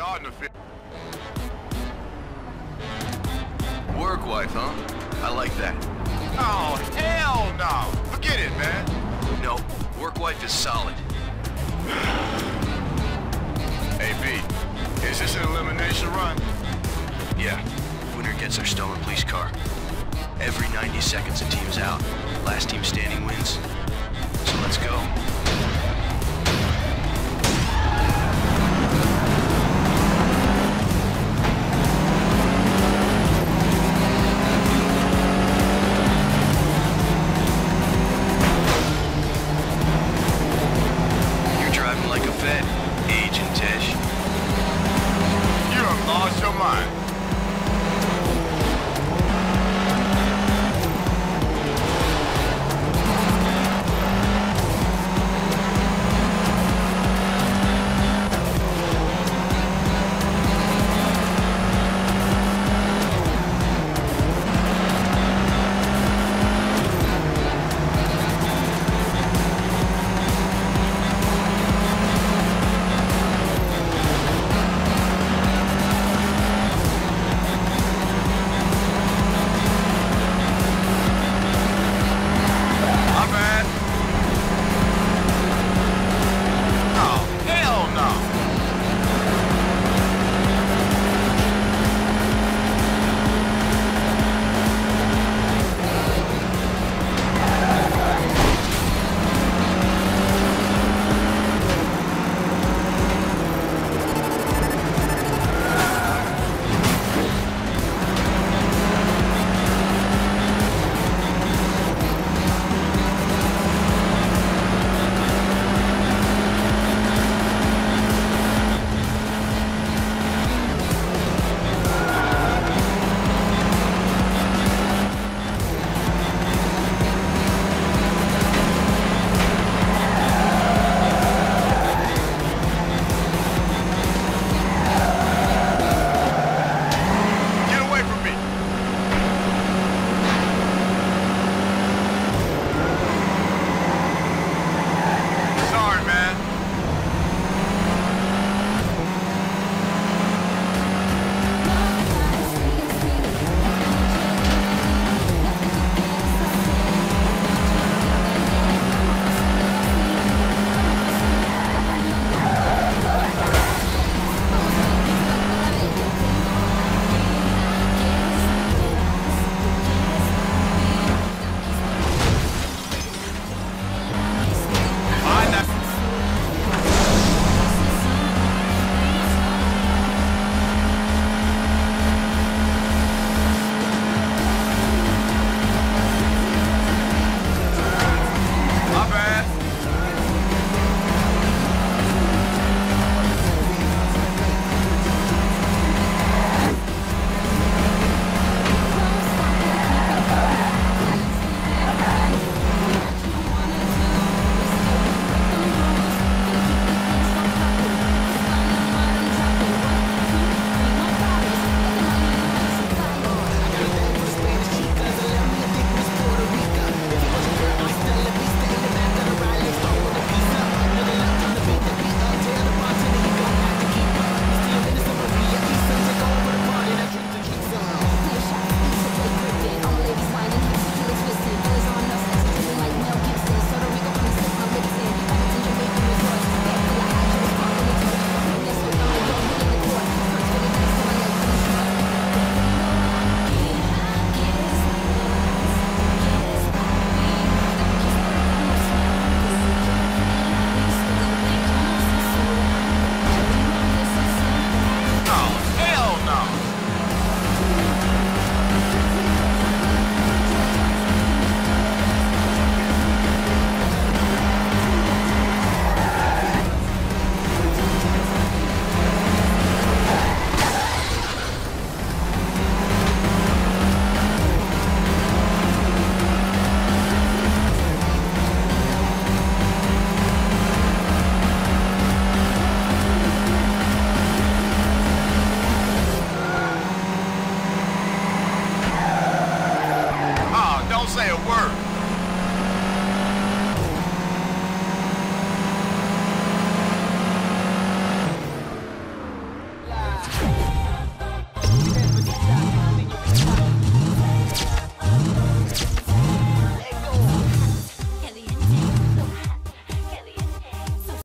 starting to feel... Work wife, huh? I like that. Oh, hell no! Forget it, man. No, work wife is solid. Hey, B, is this an elimination run? Yeah, winner gets our stolen police car. Every 90 seconds a team's out. Last team standing wins. So let's go.